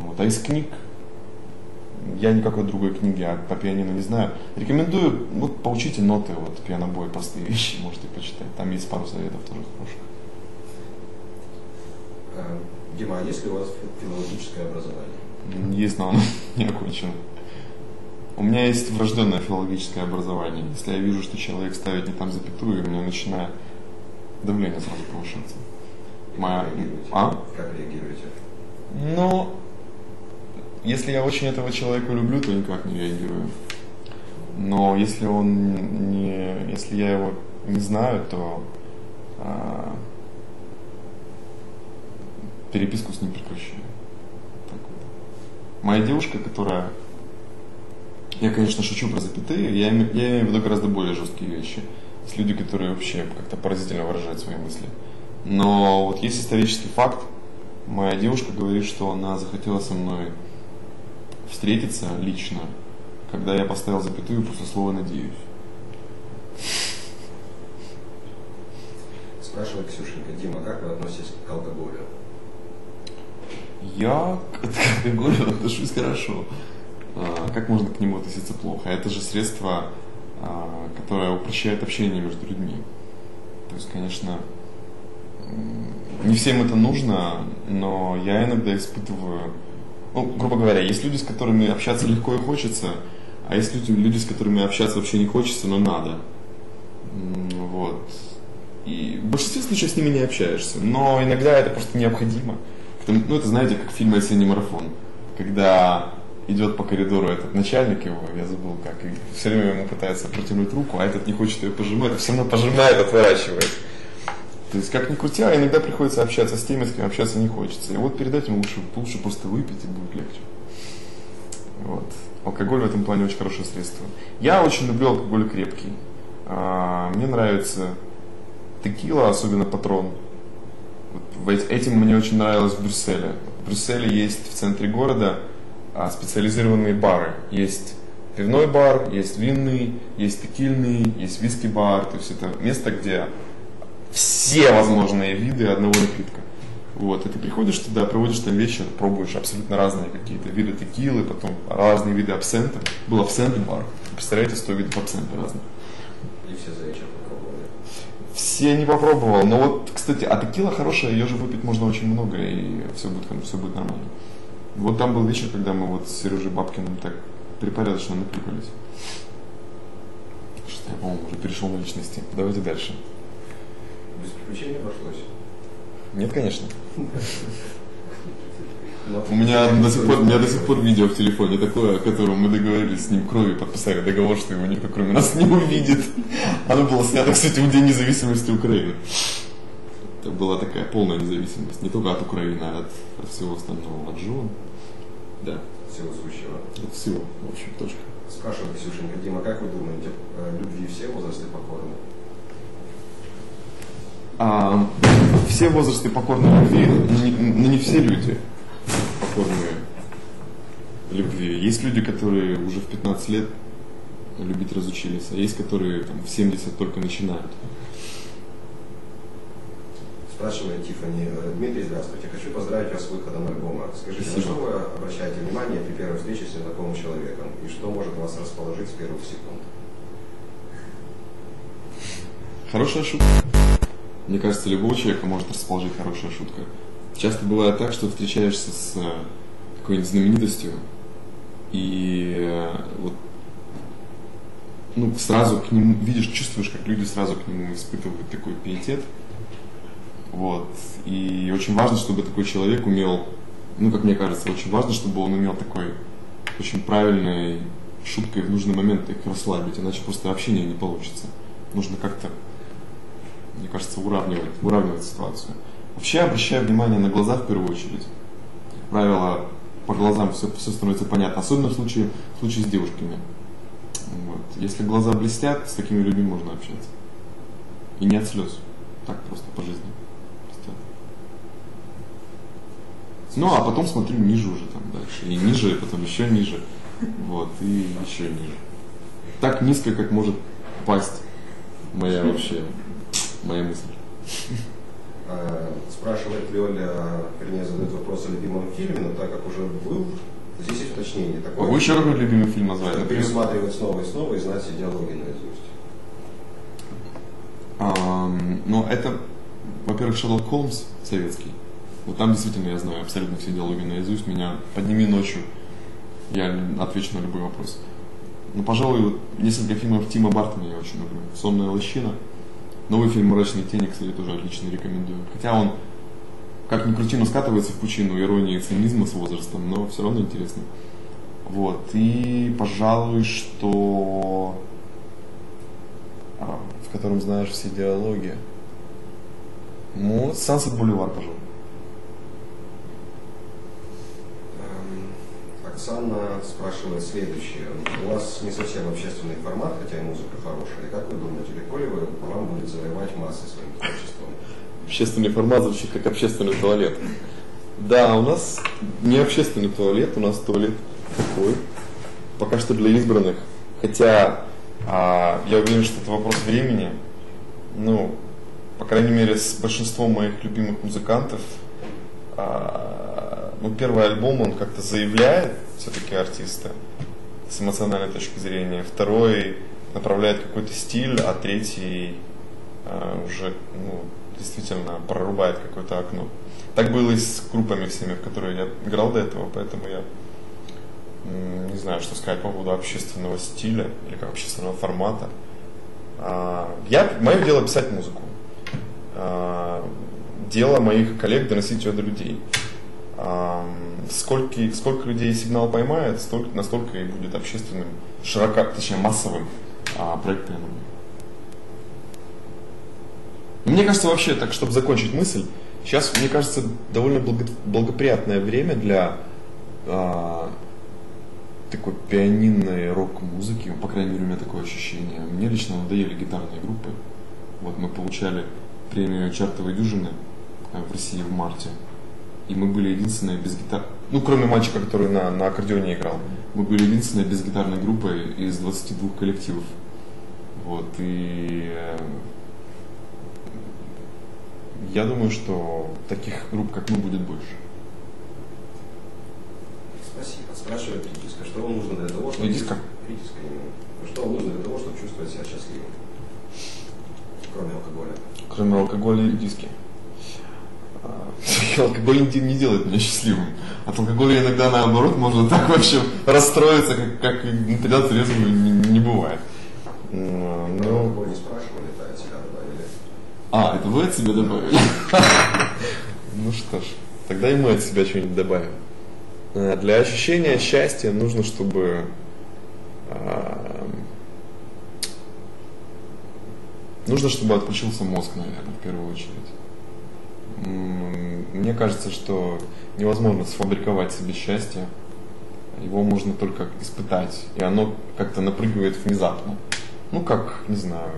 Вот. А из книг я никакой другой книги а по пианино не знаю. Рекомендую, вот поучите ноты, вот пианобой, простые вещи можете почитать. Там есть пару советов тоже хороших. Э, Дима, а есть ли у вас филологическое образование? Есть, но оно не окончено. У меня есть врожденное филологическое образование. Если я вижу, что человек ставит не там запятую, у меня начинает давление сразу повышаться. Моя- Как? А? Как реагируете? Но если я очень этого человека люблю, то никак не реагирую. Но если он не, если я его не знаю, то а, переписку с ним прекращаю. Так вот. Моя девушка, которая, я, конечно, шучу про запятые, я, име- я имею в виду гораздо более жесткие вещи. Есть люди, которые вообще как-то поразительно выражают свои мысли. Но вот есть исторический факт, Моя девушка говорит, что она захотела со мной встретиться лично, когда я поставил запятую после слова «надеюсь». Спрашивает Ксюшенька, Дима, как вы относитесь к алкоголю? Я к к алкоголю отношусь хорошо. А, Как можно к нему относиться плохо? Это же средство, а, которое упрощает общение между людьми. То есть, конечно, не всем это нужно, но я иногда испытываю... Ну, грубо говоря, есть люди, с которыми общаться легко и хочется, а есть люди, люди, с которыми общаться вообще не хочется, но надо. Вот. И в большинстве случаев с ними не общаешься, но иногда это просто необходимо. Ну, это знаете, как в фильме «Осенний марафон», когда идет по коридору этот начальник его, я забыл как, и все время ему пытается протянуть руку, а этот не хочет ее пожимать, все равно пожимает, отворачивает. То есть, как ни крути, а иногда приходится общаться с теми, с кем общаться не хочется. И вот перед этим лучше, лучше просто выпить, и будет легче. Вот. Алкоголь в этом плане очень хорошее средство. Я очень люблю алкоголь крепкий. А, Мне нравится текила, особенно патрон. Вот Этим мне очень нравилось в Брюсселе. В Брюсселе есть в центре города специализированные бары. Есть пивной бар, есть винный, есть текильный, есть виски-бар. То есть это место, где все возможные виды одного напитка. Вот, и ты приходишь туда, проводишь там вечер, пробуешь абсолютно разные какие-то виды текилы, потом разные виды абсента. Был абсент-бар. Представляете, 100 видов абсента разных. И все за вечер попробовали. Все не попробовал, но вот, кстати, а текила хорошая, ее же выпить можно очень много, и все будет, все будет нормально. Вот там был вечер, когда мы вот с Сережей Бабкиным так припорядочно накликались. Что я, по-моему, уже перешел на личности. Давайте дальше. Без приключений обошлось. Нет, конечно. Но- У меня до сих пор, у меня до сих пор видео в телефоне такое, о котором мы договорились с ним кровью, подписали договор, что его никто кроме нас не увидит. Оно было снято, кстати, в День независимости Украины. Это была такая полная независимость. Не только от Украины, а от, от всего остального. От жен. Да, Всего сущего. от всего, в общем, точка. Спрашивает Ксюшенька, Дима, как вы думаете, любви все возрасты покорны? А, все возрасты покорны любви, но не все люди покорны любви. Есть люди, которые уже в 15 лет любить разучились, а есть, которые там, в 70 только начинают. Спрашивает Тиффани, э, Дмитрий, здравствуйте. Хочу поздравить вас с выходом альбома. Скажите, на Спасибо. что вы обращаете внимание при первой встрече с незнакомым человеком? И что может вас расположить с первых секунд? Хорошая шутка. Мне кажется, любого человека может расположить хорошая шутка. Часто бывает так, что встречаешься с э, какой-нибудь знаменитостью, и э, вот ну, сразу к нему, видишь, чувствуешь, как люди сразу к нему испытывают такой пиетет. Вот. И очень важно, чтобы такой человек умел, ну, как мне кажется, очень важно, чтобы он умел такой очень правильной шуткой в нужный момент их расслабить, иначе просто общение не получится. Нужно как-то, мне кажется, уравнивать, уравнивать ситуацию. Вообще обращаю внимание на глаза в первую очередь. Как правило, по глазам все, все становится понятно, особенно в случае, в случае с девушками. Вот. Если глаза блестят, с такими людьми можно общаться. И не от слез. Так просто по жизни. Просто. Ну, а потом смотрю ниже уже там дальше. И ниже, и потом еще ниже. Вот, и еще ниже. Так низко, как может пасть моя вообще, моя мысль. Э, Спрашивает Лёля, вернее, задает вопрос о любимом фильме, но так как уже был, здесь есть уточнение. Такое, Могу еще какой любимый фильм назвать? Пересматривать снова и снова и знать все диалоги наизусть. Ам, ну, это, во-первых, Шерлок Холмс советский. Вот там действительно я знаю абсолютно все диалоги наизусть. Меня подними ночью, я отвечу на любой вопрос. Ну, пожалуй, вот несколько фильмов Тима Бартона я очень люблю. «Сонная лощина». Новый фильм «Мрачные тени», кстати, тоже отлично рекомендую. Хотя он как ни крути, но скатывается в пучину иронии и цинизма с возрастом, но все равно интересно. Вот. И, пожалуй, что а, в котором знаешь все диалоги. Ну, Сансет Боливар, пожалуй. Оксана спрашивает следующее. У вас не совсем общественный формат, хотя и музыка хорошая. Как вы думаете, легко ли вы, вам будет завоевать массы своим творчеством? Общественный формат звучит как общественный туалет. Да, у нас не общественный туалет, у нас туалет такой. Пока что для избранных. Хотя а, я уверен, что это вопрос времени. Ну, по крайней мере, с большинством моих любимых музыкантов, а, ну, первый альбом, он как-то заявляет все-таки артиста с эмоциональной точки зрения. Второй направляет какой-то стиль, а третий а, уже, ну, действительно прорубает какое-то окно. Так было и с группами всеми, в которые я играл до этого, поэтому я не знаю, что сказать по поводу общественного стиля или как общественного формата. А, я, мое дело писать музыку. А, дело моих коллег доносить ее до людей. А, сколько, сколько людей сигнал поймает, столько, настолько и будет общественным, широко, точнее массовым проект Мне кажется, вообще, так, чтобы закончить мысль, сейчас, мне кажется, довольно благоприятное время для такой пианинной рок-музыки, по крайней мере, у меня такое ощущение. Мне лично надоели гитарные группы. Вот мы получали премию «Чартовой дюжины» в России в марте. И мы были единственные без гитар... Ну, кроме мальчика, который на, на аккордеоне играл. Мы были единственной без гитарной группой из 22 коллективов. Вот, и э, я думаю, что таких групп, как мы, будет больше. Спасибо. Спрашивает критическа, что вам нужно для того, чтобы... Критическа? Критическа именно. Что вам нужно для того, чтобы чувствовать себя счастливым? Кроме алкоголя. Кроме алкоголя и диски. А, алкоголь не, не делает меня счастливым. От алкоголя иногда наоборот можно так вообще расстроиться, как, как иногда трезвым не, не бывает. Но... Не спрашивали, добавили. А, это вы от себя добавили? Ну что ж, тогда и мы от себя что-нибудь добавим. Э, для ощущения счастья нужно, чтобы э, нужно, чтобы отключился мозг, наверное, в первую очередь. Мне кажется, что невозможно сфабриковать себе счастье. Его можно только испытать. И оно как-то напрыгивает внезапно. Ну, как, не знаю,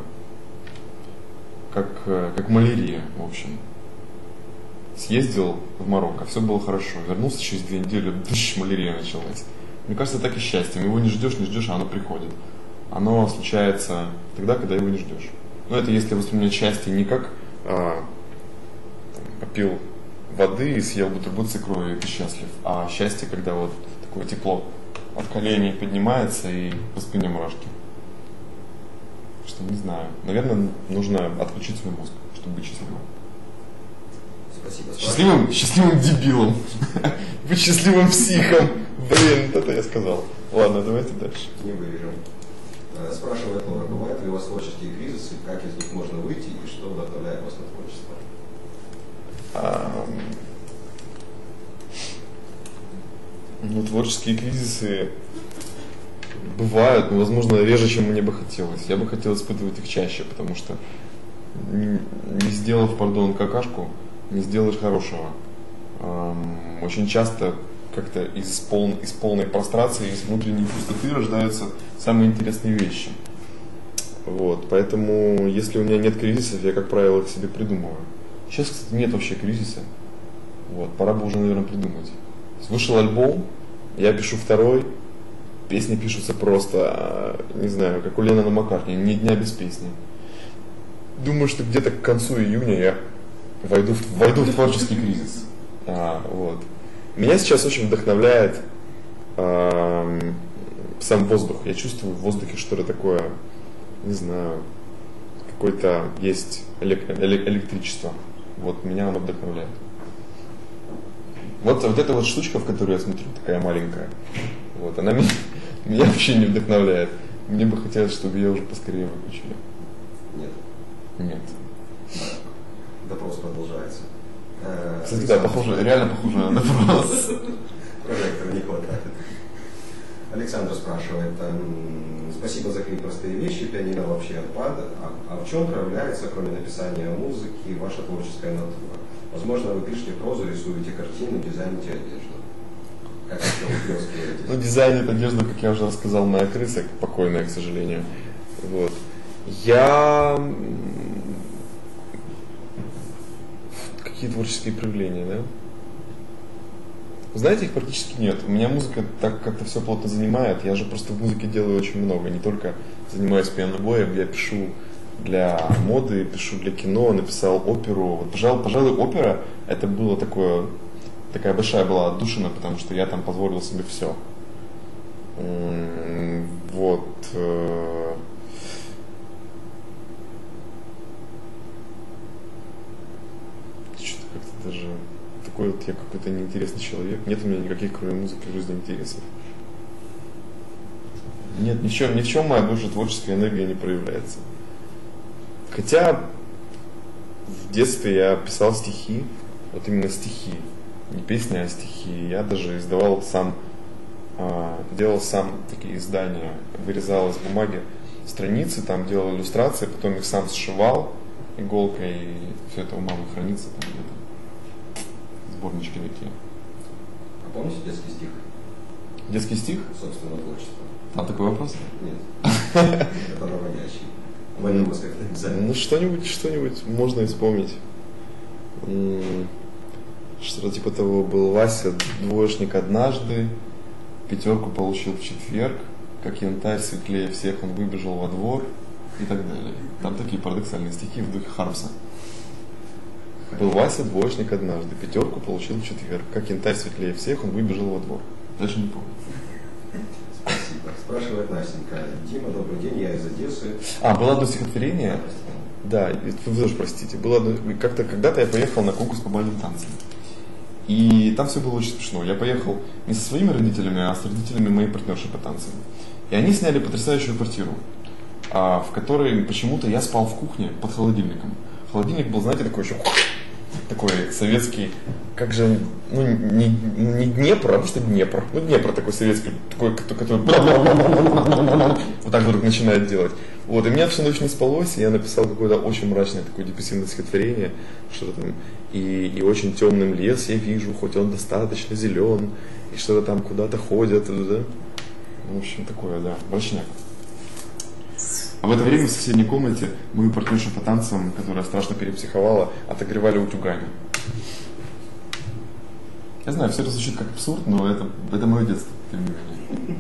как, э, как малярия, в общем съездил в Марокко, все было хорошо, вернулся через две недели, дыш, малярия началась. Мне кажется, так и счастье. Его не ждешь, не ждешь, а оно приходит. Оно случается тогда, когда его не ждешь. Но это если воспринимать счастье не как а, попил воды и съел бутерброд с икрой, и ты счастлив. А счастье, когда вот такое тепло от коленей поднимается и по спине мурашки. Что не знаю. Наверное, нужно отключить свой мозг, чтобы быть счастливым. Спасибо. Счастливым, счастливым дебилом. Быть счастливым психом. Блин, это я сказал. Ладно, давайте дальше. Не вырежем. Э, спрашивает Лора, бывают ли у вас творческие кризисы, как из них можно выйти и что вдохновляет вас на творчество? Ну, творческие кризисы бывают, но, возможно, реже, чем мне бы хотелось. Я бы хотел испытывать их чаще, потому что не сделав, пардон, какашку, не сделаешь хорошего. Очень часто как-то из, пол, из полной прострации, из внутренней пустоты рождаются самые интересные вещи. Вот, поэтому, если у меня нет кризисов, я, как правило, их себе придумываю. Сейчас, кстати, нет вообще кризиса. Вот, пора бы уже, наверное, придумать. Вышел альбом, я пишу второй, песни пишутся просто, не знаю, как у Ленина Маккартни, ни дня без песни. Думаю, что где-то к концу июня я войду, в, войду в творческий кризис. А, вот. Меня сейчас очень вдохновляет а, сам воздух. Я чувствую в воздухе что-то такое, не знаю, какое-то есть элек- электричество. Вот меня оно вдохновляет. Вот, вот эта вот штучка, в которую я смотрю, такая маленькая, вот, она меня, меня вообще не вдохновляет. Мне бы хотелось, чтобы ее уже поскорее выключили. Нет. Нет. Допрос продолжается. Э, Кстати, да, похоже, реально похоже на вопрос. Прожектора не хватает. Александр спрашивает, спасибо за клип «Простые вещи», пианино вообще отпад, а, а в чем проявляется, кроме написания музыки, ваша творческая натура? Возможно, вы пишете прозу, рисуете картины, дизайните одежду. Еще вы плескиваетесь? Ну, как я уже рассказал, моя крыса, покойная, к сожалению. Вот. Я... Какие творческие проявления, да? Знаете, их практически нет. У меня музыка так как-то все плотно занимает. Я же просто в музыке делаю очень много. Не только занимаюсь пианобоем, я пишу для моды, пишу для кино, написал оперу. Вот, пожалуй, пожалуй, опера это было такое, такая большая была отдушина, потому что я там позволил себе все. Вот. э, Что-то как-то даже такой вот я какой-то неинтересный человек. Нет у меня никаких, кроме музыки, в жизни интересов. Нет, ни в чем, ни в чем моя больше творческая энергия не проявляется. Хотя в детстве я писал стихи, вот именно стихи, не песни, а стихи. Я даже издавал сам, а, делал сам такие издания, вырезал из бумаги страницы, там делал иллюстрации, потом их сам сшивал иголкой, и все это у мамы хранится там где-то. Сборнички такие. А помните детский стих Детский стих? собственного творчества? Там такой вопрос? Нет. Это наводящий. Войну как-то обязательно. Ну, что-нибудь, что-нибудь можно вспомнить. Что-то типа того был Вася, двоечник однажды, пятерку получил в четверг, как янтарь светлее всех он выбежал во двор и так далее. Там такие парадоксальные стихи в духе Хармса. Был Вася, двоечник однажды, пятерку получил в четверг, как янтарь светлее всех он выбежал во двор. Дальше не помню. Спасибо. Спрашивает Настенька. Дима, добрый день, я из Одессы. А, было одно стихотворение, Да, вы тоже простите. Было как-то когда-то я поехал на конкурс по бальным танцам. И там все было очень смешно. Я поехал не со своими родителями, а с родителями моей партнерши по танцам. И они сняли потрясающую квартиру, а, в которой почему-то я спал в кухне под холодильником. Холодильник был, знаете, такой еще такой советский, как же, ну не, не Днепр, а просто Днепр. Ну Днепр такой советский, такой, который вот так вдруг начинает делать. Вот, и меня всю ночь не спалось, и я написал какое-то очень мрачное такое депрессивное стихотворение, что-то там, и, и очень темным лес я вижу, хоть он достаточно зелен, и что-то там куда-то ходят, да. В общем, такое, да, мрачняк. А в это время в соседней комнате мою партнершу по танцам, которая страшно перепсиховала, отогревали утюгами. Я знаю, все это звучит как абсурд, но это, это мое детство, тем не менее.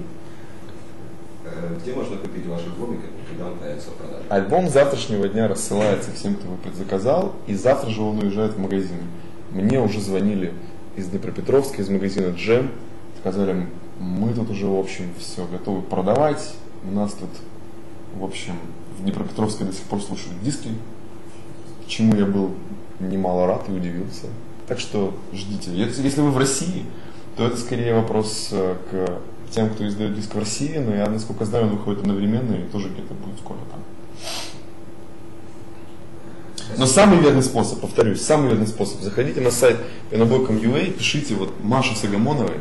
Э, Где можно купить ваш альбом и когда он появится в продаже? Альбом завтрашнего дня рассылается всем, кто его предзаказал, и завтра же он уезжает в магазин. Мне уже звонили из Днепропетровска, из магазина Джем, сказали, мы тут уже, в общем, все готовы продавать, у нас тут, в общем, в Днепропетровске до сих пор слушают диски, чему я был немало рад и удивился. Так что ждите. Если вы в России, то это скорее вопрос э, к тем, кто издает диск в России, но я, насколько знаю, он выходит одновременно и тоже где-то будет скоро там. Но самый верный способ, повторюсь, самый верный способ, заходите на сайт penoboy.com.ua, пишите вот Маше Сагамоновой.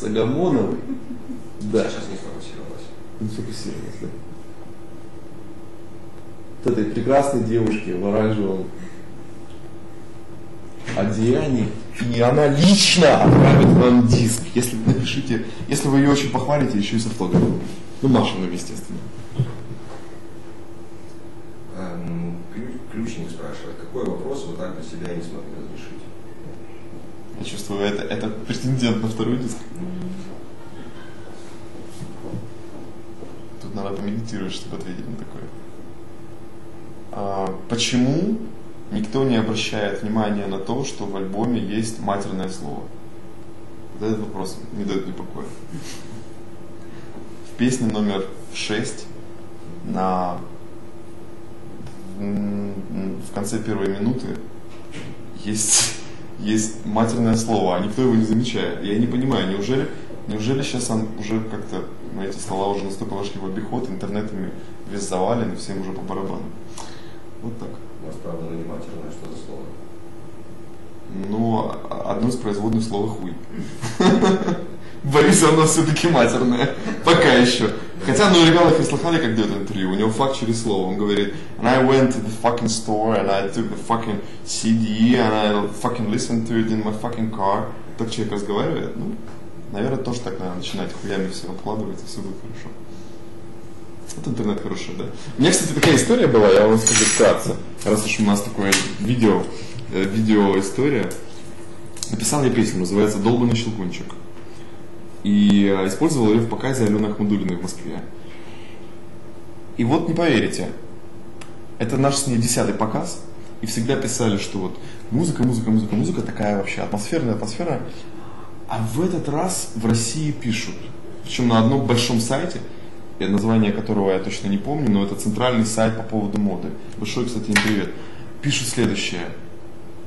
Сагамоновой. Да. Сейчас не сфокусировалась. Не сфокусировалась, да. Вот этой прекрасной девушке в оранжевом одеянии. И она лично отправит вам диск. Если вы напишите, если вы ее очень похвалите, еще и с автографом. Ну, Машину, естественно. Эм, Ключ- Ключник спрашивает, какой вопрос вы так для себя не смогли? Я чувствую, это, это претендент на второй диск. Тут надо помедитировать, чтобы ответить на такое. А, почему никто не обращает внимания на то, что в альбоме есть матерное слово? Вот этот вопрос не дает мне покоя. В песне номер 6 на в конце первой минуты есть, есть матерное слово, а никто его не замечает. Я не понимаю, неужели, неужели сейчас он уже как-то, эти слова уже настолько вошли в обиход, интернетами весь завален, и всем уже по барабану. Вот так. У вас, правда, нанимательное, что за слово? Ну, одно из производных слова хуй. Борис нас все-таки матерное. Пока еще. Хотя, ну, ребята, вы слыхали, как дает интервью? У него факт через слово. Он говорит, and I went to the fucking store, and I took the fucking CD, and I fucking listened to it in my fucking car. Так человек разговаривает? Ну, наверное, тоже так надо начинать хуями все выкладывать, и все будет хорошо. Вот интернет хороший, да? У меня, кстати, такая история была, я вам скажу вкратце. Раз уж у нас такое видео, э, видео история. Написал я песню, называется «Долбанный щелкунчик». И э, использовал ее в показе Алены Ахмадулиной в Москве. И вот не поверите, это наш с ней десятый показ, и всегда писали, что вот музыка, музыка, музыка, музыка такая вообще атмосферная атмосфера. А в этот раз в России пишут, причем на одном большом сайте, название которого я точно не помню, но это центральный сайт по поводу моды. Большой, кстати, им привет. Пишут следующее.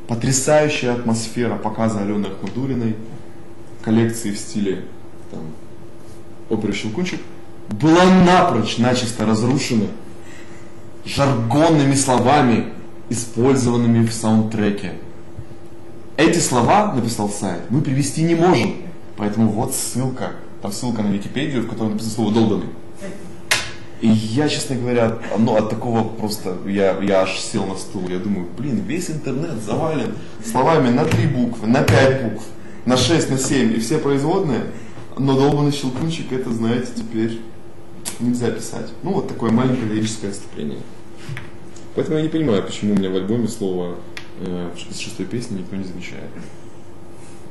Потрясающая атмосфера показа Алены Ахмадулиной, коллекции в стиле там, оперы «Щелкунчик» была напрочь начисто разрушена жаргонными словами, использованными в саундтреке. Эти слова, написал сайт, мы привести не можем. Поэтому вот ссылка. Там ссылка на Википедию, в которой написано слово «долбанный». И я, честно говоря, ну, от такого просто, я, я аж сел на стул. Я думаю, блин, весь интернет завален словами на три буквы, на пять букв, на шесть, на семь, и все производные. Но долбанный щелкунчик, это, знаете, теперь нельзя писать. Ну, вот такое маленькое лирическое отступление. Поэтому я не понимаю, почему у меня в альбоме слово э, из шестой песни никто не замечает.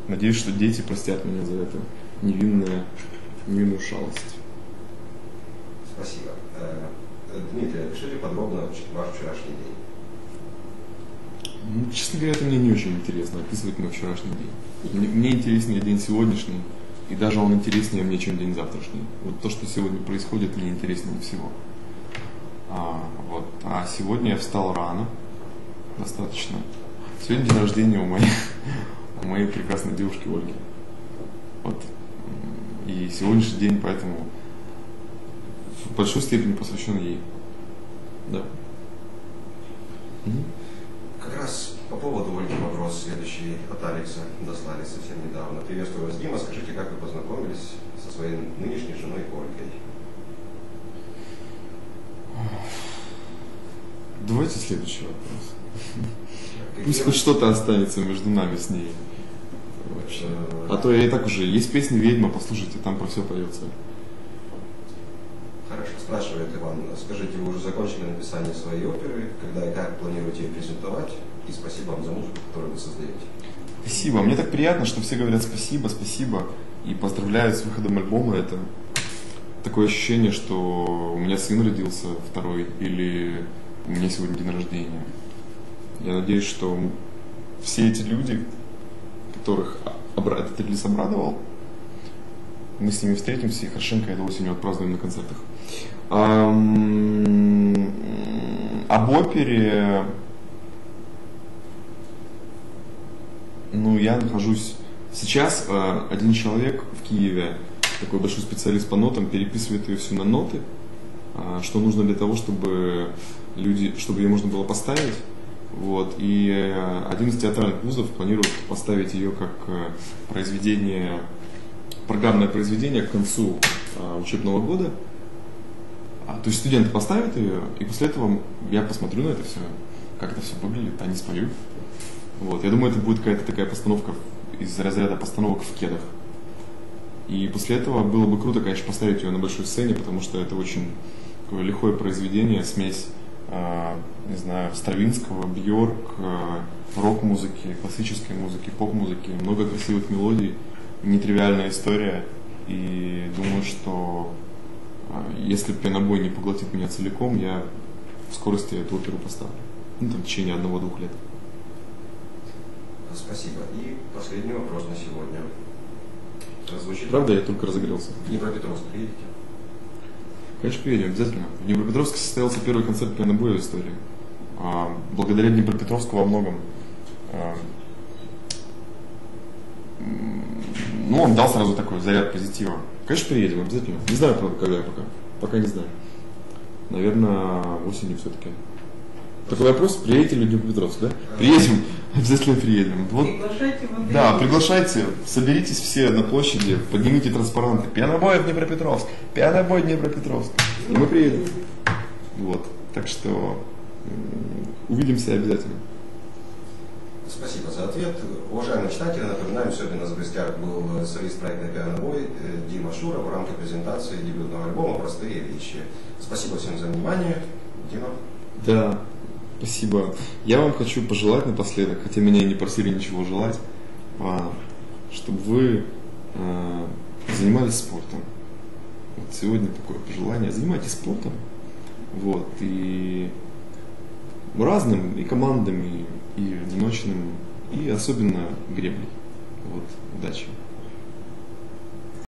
Надеюсь, что дети простят меня за это невинное, невинную шалость. Спасибо. Э, Дмитрий, опишите подробно ваш вчерашний день. Ну, честно говоря, это мне не очень интересно описывать мой вчерашний день. Мне, мне интереснее день сегодняшний, и даже он интереснее мне, чем день завтрашний. Вот то, что сегодня происходит, мне интереснее всего. А, вот. а сегодня я встал рано, достаточно. Сегодня день рождения у моей, у моей прекрасной девушки Ольги. Вот. И сегодняшний день поэтому в большой степени посвящен ей. Да. Как раз по поводу Ольги вопрос следующий от Алекса дослали совсем недавно. Приветствую вас, Дима. Скажите, как вы познакомились со своей нынешней женой Ольгой? Давайте следующий вопрос. Какие- Пусть хоть что-то останется между нами с ней. Вообще. А то я и так уже. Есть песня «Ведьма», послушайте, там про все поется. Хорошо, спрашивает Иван. Скажите, вы уже закончили написание своей оперы? Когда и как планируете ее презентовать? И спасибо вам за музыку, которую вы создаете. Спасибо. Мне так приятно, что все говорят спасибо, спасибо. И поздравляют с выходом альбома. Это такое ощущение, что у меня сын родился второй, или у меня сегодня день рождения. Я надеюсь, что все эти люди, которых этот релиз обрадовал, мы с ними встретимся и хорошенько это осенью отпразднуем на концертах. Об опере Ну, я нахожусь... Сейчас э, один человек в Киеве, такой большой специалист по нотам, переписывает ее всю на ноты, а, что нужно для того, чтобы люди, чтобы ее можно было поставить. Вот. И э, один из театральных вузов планирует поставить ее как э, произведение, программное произведение к концу э, учебного года. А, то есть студенты поставят ее, и после этого я посмотрю на это все, как это все выглядит, а не спою. Вот. Я думаю, это будет какая-то такая постановка из разряда постановок в кедах. И после этого было бы круто, конечно, поставить ее на большой сцене, потому что это очень такое лихое произведение, смесь, э, не знаю, Стравинского, Бьорк, э, рок-музыки, классической музыки, поп-музыки, много красивых мелодий, нетривиальная история. И думаю, что э, если пенобой не поглотит меня целиком, я в скорости эту оперу поставлю. Ну, там, в течение одного-двух лет. Спасибо. И последний вопрос на сегодня. Звучит Правда, я только разогрелся. Днепропетровск приедете? Конечно, приедем, обязательно. В Днепропетровске состоялся первый концерт пианобоя в истории. А, благодаря Днепропетровску во многом. а, ну, он дал сразу такой заряд позитива. Конечно, приедем, обязательно. Не знаю, правда, когда пока. Пока не знаю. Наверное, осенью все-таки. Такой вопрос, приедете ли в Днепропетровск, да? Приедем, обязательно приедем. Вот, Приглашайте да, приглашайте, соберитесь все на площади, поднимите транспаранты. Пианобой в Днепропетровск, пианобой в Днепропетровск. И мы приедем. Вот, так что увидимся обязательно. Спасибо за ответ. Уважаемые читатели, напоминаем, сегодня у нас в гостях был солист проекта «Пианобой» Дима Шура в рамках презентации дебютного альбома «Простые вещи». Спасибо всем за внимание. Дима. Да, спасибо. Я вам хочу пожелать напоследок, хотя меня и не просили ничего желать, а, чтобы вы а, занимались спортом. Вот сегодня такое пожелание. Занимайтесь спортом. Вот, и разным, и командами, и одиночным, и особенно греблей. Вот, удачи.